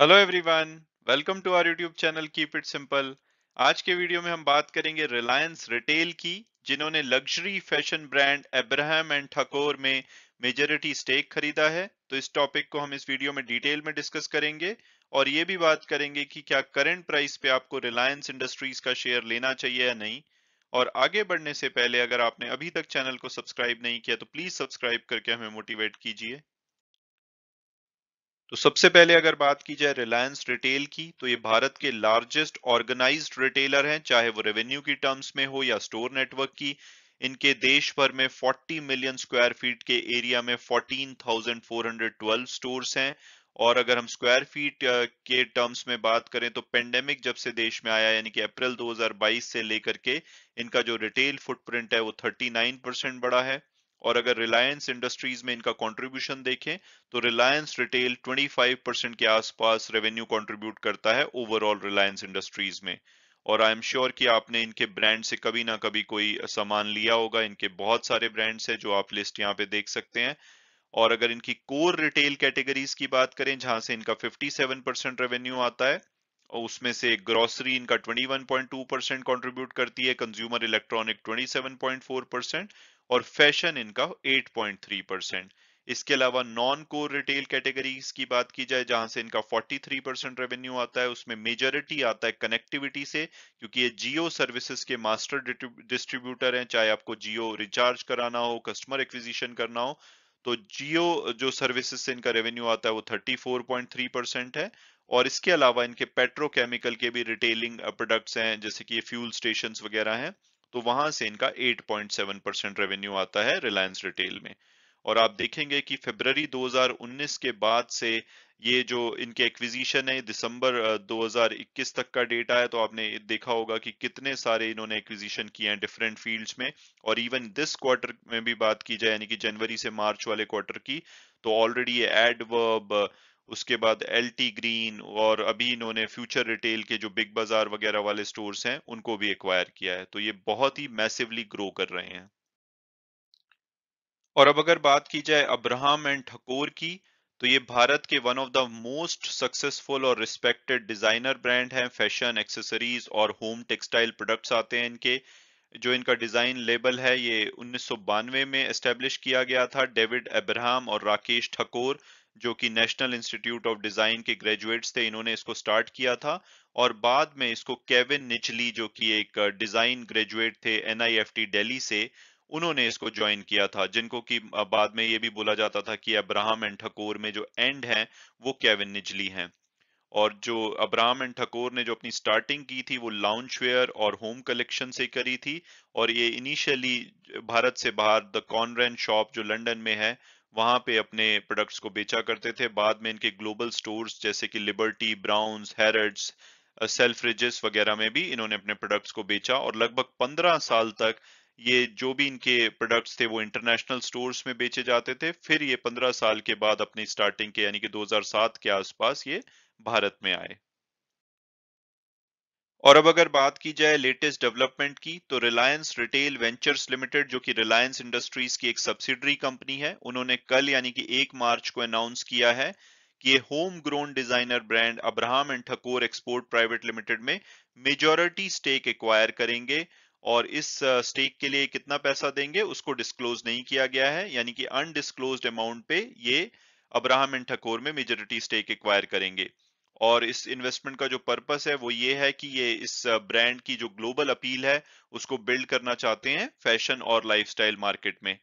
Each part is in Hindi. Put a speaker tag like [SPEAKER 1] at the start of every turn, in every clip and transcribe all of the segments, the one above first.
[SPEAKER 1] Hello everyone welcome to our YouTube channel keep it simple आज के वीडियो में हम बात करेंगे रिलायंस रिटेल की, जिन्होंने luxury fashion brand Abraham and Thakore में मेजोरिटी स्टेक खरीदा है। तो इस टॉपिक को हम इस वीडियो में डिटेल में डिस्कस करेंगे और ये भी बात करेंगे कि क्या करंट प्राइस पे आपको रिलायंस इंडस्ट्रीज़ का शेयर लेना चाहिए या नहीं। और आगे बढ़ने से पहले अगर आपने अभी तक चैनल को सब्सक्राइब नहीं किया तो प्लीज़ सब्सक्राइब करके हमें मोटिवेट कीजिए। तो सबसे पहले अगर बात की जाए रिलायंस रिटेल की तो ये भारत के लार्जेस्ट ऑर्गेनाइज्ड रिटेलर हैं चाहे वो रेवेन्यू की टर्म्स में हो या स्टोर नेटवर्क की। इनके देश भर में 40 मिलियन स्क्वायर फीट के एरिया में 14,412 स्टोर्स हैं। और अगर हम स्क्वायर फीट के टर्म्स में बात करें तो पेंडेमिक जब से देश में आया यानी कि अप्रैल 2022 से लेकर के इनका जो रिटेल फुटप्रिंट है वो 39 परसेंट बड़ा है। और अगर रिलायंस इंडस्ट्रीज़ में इनका कंट्रीब्यूशन देखें तो रिलायंस रिटेल 25 परसेंट के आसपास रेवेन्यू कंट्रीब्यूट करता है ओवरऑल रिलायंस इंडस्ट्रीज़ में। और आई एम श्योर कि आपने इनके ब्रांड से कभी ना कभी कोई सामान लिया होगा। इनके बहुत सारे ब्रांड्स हैं जो आप लिस्ट यहाँ पे देख सकते हैं। और अगर इनकी कोर रिटेल कैटेगरीज की बात करें, जहाँ से इनका 57 परसेंट रेवेन्यू आता है, और उसमें से ग्रोसरी इनका 21.2 परसेंट कॉन्ट्रीब्यूट करती है कंज्यूमर इलेक्ट्रॉनिक 27.4 परसेंट और फ़ैशन इनका 8.3 परसेंट इसके अलावा नॉन कोर रिटेल कैटेगरीज की बात की जाए, जहाँ से इनका 43 परसेंट रेवेन्यू आता है, उसमें मेजोरिटी आता है कनेक्टिविटी से, क्योंकि ये जियो सर्विसेज़ के मास्टर डिस्ट्रीब्यूटर हैं, चाहे आपको जियो रिचार्ज कराना हो कस्टमर एक्विजिशन करना हो तो जियो जो सर्विसेज़ से इनका रेवेन्यू आता है, वो 34.3 परसेंट है। और इसके अलावा इनके पेट्रोकेमिकल के भी रिटेलिंग प्रोडक्ट्स हैं, जैसे कि फ्यूल स्टेशन वगैरह हैं। तो वहाँ से इनका 8.7 परसेंट रेवेन्यू आता है रिलायंस रिटेल में। और आप देखेंगे कि फरवरी 2019 के बाद से ये जो इनके एक्विजिशन है दिसंबर 2021 तक का डेटा है तो आपने देखा होगा कि कितने सारे इन्होंने एक्विजिशन किए हैं डिफरेंट फील्ड्स में। और इवन दिस क्वार्टर में भी बात की जाए, यानी कि जनवरी से मार्च वाले क्वार्टर की तो ऑलरेडी ये एडवर्ब उसके बाद एल टी ग्रीन और अभी इन्होंने फ्यूचर रिटेल के जो बिग बाज़ार वगैरह वाले स्टोर्स हैं, उनको भी एक्वायर किया है। तो ये बहुत ही मैसिवली ग्रो कर रहे हैं। और अब अगर बात की जाए अब्राहम एंड ठकोर की तो ये भारत के one of the most successful और रिस्पेक्टेड डिज़ाइनर ब्रांड हैं। फ़ैशन एक्सेसरीज और होम टेक्सटाइल प्रोडक्ट्स आते हैं इनके। जो इनका डिज़ाइन लेबल है, ये उन्नीस सौ बानवे में एस्टेब्लिश किया गया था। डेविड अब्राहम और राकेश ठकोर जो कि नेशनल इंस्टीट्यूट ऑफ़ डिज़ाइन के ग्रेजुएट्स थे, इन्होंने इसको स्टार्ट किया था। और बाद में इसको केविन निचली जो कि एक डिज़ाइन ग्रेजुएट थे एनआईएफटी दिल्ली से, उन्होंने इसको ज्वाइन किया था, जिनको कि बाद में ये भी बोला जाता था कि अब्राहम एंड ठकोर में जो एंड है, वो केविन निचली हैं। और जो अब्राहम एंड ठकोर ने जो अपनी स्टार्टिंग की थी, वो लाउंज वेयर और होम कलेक्शन से करी थी। और ये इनिशियली भारत से बाहर द कॉनरेन शॉप जो लंदन में है वहाँ पे अपने प्रोडक्ट्स को बेचा करते थे। बाद में इनके ग्लोबल स्टोर्स जैसे कि Liberty Browns Harrods Selfridges वगैरह में भी इन्होंने अपने प्रोडक्ट्स को बेचा और लगभग 15 साल तक ये जो भी इनके प्रोडक्ट्स थे वो इंटरनेशनल स्टोर्स में बेचे जाते थे। फिर ये 15 साल के बाद अपनी स्टार्टिंग के यानी कि 2007 के आसपास ये भारत में आए। और अब अगर बात की जाए लेटेस्ट डेवलपमेंट की तो रिलायंस रिटेल वेंचर्स लिमिटेड जो कि रिलायंस इंडस्ट्रीज़ की एक सब्सिडरी कंपनी है, उन्होंने कल यानी कि एक मार्च को अनाउंस किया है कि ये home grown designer brand Abraham and Thakore export private limited में मेजोरिटी स्टेक एक्वायर करेंगे और इस स्टेक के लिए कितना पैसा देंगे, उसको डिस्क्लोज नहीं किया गया है। यानी कि अनडिस्क्लोज अमाउंट पे ये अब्राहम एंड ठकोर में मेजोरिटी स्टेक एक्वायर करेंगे। और इस इन्वेस्टमेंट का जो पर्पस है, वो ये है कि ये इस ब्रांड की जो ग्लोबल अपील है, उसको बिल्ड करना चाहते हैं फ़ैशन और लाइफस्टाइल मार्केट में।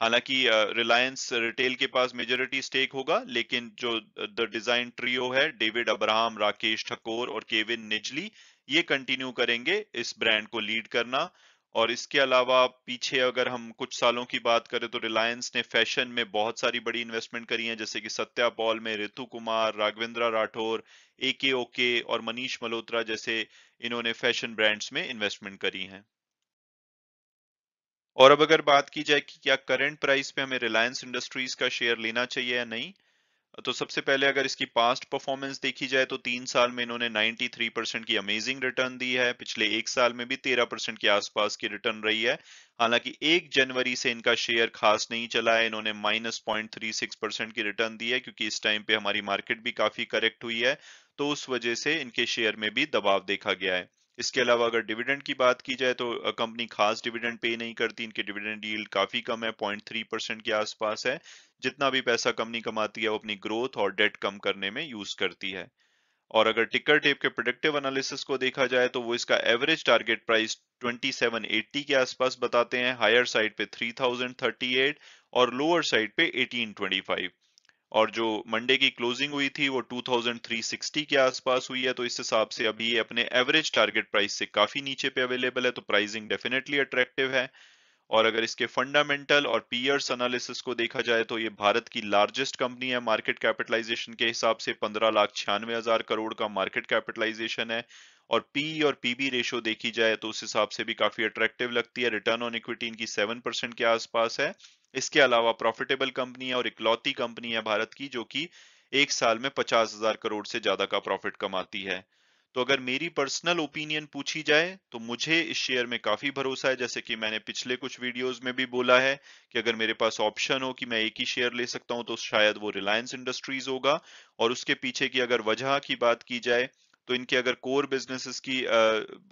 [SPEAKER 1] हालाँकि रिलायंस रिटेल के पास मेजोरिटी स्टेक होगा, लेकिन जो द डिज़ाइन ट्रियो है डेविड अब्राहम राकेश ठकोर और केविन निजली ये कंटिन्यू करेंगे इस ब्रांड को लीड करना। और इसके अलावा पीछे अगर हम कुछ सालों की बात करें तो रिलायंस ने फ़ैशन में बहुत सारी बड़ी इन्वेस्टमेंट करी है, जैसे कि सत्या पॉल में ऋतु कुमार, राघवेंद्रा राठौर ए के ओके और मनीष मल्होत्रा जैसे इन्होंने फ़ैशन ब्रांड्स में इन्वेस्टमेंट करी है। और अब अगर बात की जाए कि क्या करंट प्राइस पे हमें रिलायंस इंडस्ट्रीज़ का शेयर लेना चाहिए या नहीं तो सबसे पहले अगर इसकी पास्ट परफॉर्मेंस देखी जाए तो तीन साल में इन्होंने 93 परसेंट की अमेजिंग रिटर्न दी है। पिछले एक साल में भी 13 परसेंट के आसपास की रिटर्न रही है। हालाँकि एक जनवरी से इनका शेयर खास नहीं चला है, इन्होंने माइनस पॉइंट परसेंट की रिटर्न दी है क्योंकि इस टाइम पे हमारी मार्केट भी काफ़ी करेक्ट हुई है तो उस वजह से इनके शेयर में भी दबाव देखा गया है। इसके अलावा अगर डिविडेंड की बात की जाए तो कंपनी खास डिविडेंड पे नहीं करती, इनके डिविडेंड यील्ड काफ़ी कम है पॉइंट थ्री परसेंट के आसपास है। जितना भी पैसा कंपनी कमाती है, वो अपनी ग्रोथ और डेट कम करने में यूज़ करती है। और अगर टिकर टेप के प्रोडक्टिव एनालिसिस को देखा जाए तो वो इसका एवरेज टारगेट प्राइस 2780 के आसपास बताते हैं। हायर साइड पे 3038 और लोअर साइड पे 1825 और जो मंडे की क्लोजिंग हुई थी, वो 2360 के आसपास हुई है तो इस हिसाब से अभी अपने एवरेज टारगेट प्राइस से काफ़ी नीचे पे अवेलेबल है तो प्राइसिंग डेफिनेटली अट्रैक्टिव है। और अगर इसके फंडामेंटल और पीयर्स एनालिसिस को देखा जाए तो ये भारत की लार्जेस्ट कंपनी है। मार्केट कैपिटलाइजेशन के हिसाब से पंद्रह लाख छियानवे हज़ार करोड़ का मार्केट कैपिटलाइजेशन है। और पी और पीबी रेशो देखी जाए तो उस हिसाब से भी काफ़ी अट्रैक्टिव लगती है। रिटर्न ऑन इक्विटी इनकी सेवन परसेंट के आसपास है। इसके अलावा प्रॉफिटेबल कंपनी है और इकलौती कंपनी है भारत की, जो कि एक साल में पचास हज़ार करोड़ से ज़्यादा का प्रॉफिट कमाती है। तो अगर मेरी पर्सनल ओपिनियन पूछी जाए तो मुझे इस शेयर में काफ़ी भरोसा है। जैसे कि मैंने पिछले कुछ वीडियोस में भी बोला है कि अगर मेरे पास ऑप्शन हो कि मैं एक ही शेयर ले सकता हूँ तो शायद वो रिलायंस इंडस्ट्रीज़ होगा। और उसके पीछे की अगर वजह की बात की जाए तो इनके अगर कोर बिजनेसेस की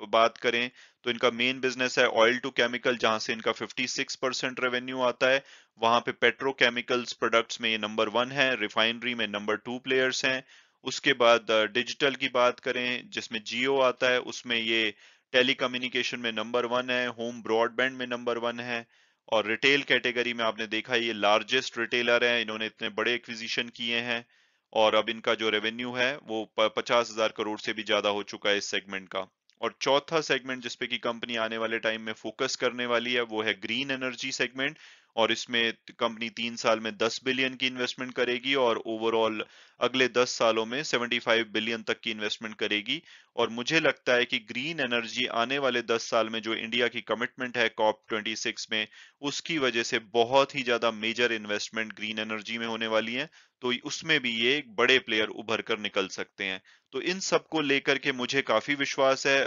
[SPEAKER 1] बात करें तो इनका मेन बिज़नेस है ऑयल टू केमिकल जहाँ से इनका 56 परसेंट रेवेन्यू आता है। वहाँ पे पेट्रोकेमिकल्स प्रोडक्ट्स में ये नंबर वन है रिफाइनरी में नंबर टू प्लेयर्स हैं। उसके बाद डिजिटल की बात करें, जिसमें जियो आता है, उसमें ये टेलीकम्युनिकेशन में नंबर वन है होम ब्रॉडबैंड में नंबर वन है, और रिटेल कैटेगरी में आपने देखा, ये लार्जेस्ट रिटेलर है, इन्होंने इतने बड़े एक्विजिशन किए हैं, और अब इनका जो रेवेन्यू है, वो पचास हज़ार करोड़ से भी ज़्यादा हो चुका है इस सेगमेंट का। और चौथा सेगमेंट जिसपे की कंपनी आने वाले टाइम में फोकस करने वाली है, वो है ग्रीन एनर्जी सेगमेंट और इसमें कंपनी तीन साल में 10 बिलियन की इन्वेस्टमेंट करेगी और ओवरऑल अगले 10 सालों में 75 बिलियन तक की इन्वेस्टमेंट करेगी। और मुझे लगता है कि ग्रीन एनर्जी आने वाले 10 साल में जो इंडिया की कमिटमेंट है कॉप 26 में, उसकी वजह से बहुत ही ज़्यादा मेजर इन्वेस्टमेंट ग्रीन एनर्जी में होने वाली है। तो उसमें भी ये एक बड़े प्लेयर उभर कर निकल सकते हैं। तो इन सबको लेकर के मुझे काफ़ी विश्वास है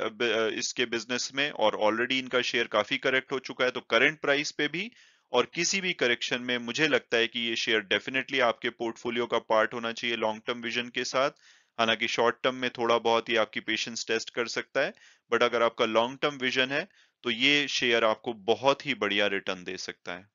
[SPEAKER 1] इसके बिज़नेस में और ऑलरेडी इनका शेयर काफ़ी करेक्ट हो चुका है। तो करंट प्राइस पे भी और किसी भी करेक्शन में मुझे लगता है कि ये शेयर डेफिनेटली आपके पोर्टफोलियो का पार्ट होना चाहिए लॉन्ग टर्म विजन के साथ। हालाँकि शॉर्ट टर्म में थोड़ा बहुत ही आपकी पेशेंस टेस्ट कर सकता है बट अगर आपका लॉन्ग टर्म विजन है तो ये शेयर आपको बहुत ही बढ़िया रिटर्न दे सकता है।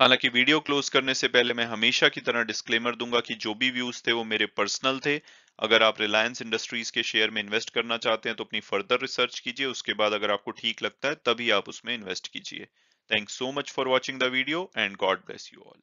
[SPEAKER 1] हालाँकि वीडियो क्लोज करने से पहले मैं हमेशा की तरह डिस्क्लेमर दूँगा कि जो भी व्यूज़ थे वो मेरे पर्सनल थे। अगर आप रिलायंस इंडस्ट्रीज़ के शेयर में इन्वेस्ट करना चाहते हैं तो अपनी फर्दर रिसर्च कीजिए, उसके बाद अगर आपको ठीक लगता है, तभी आप उसमें इन्वेस्ट कीजिए। Thanks so much for watching the video and God bless you all.